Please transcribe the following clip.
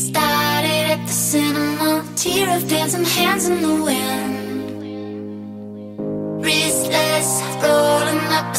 Started at the cinema, tear of dancing hands in the wind. Wristless, rolling up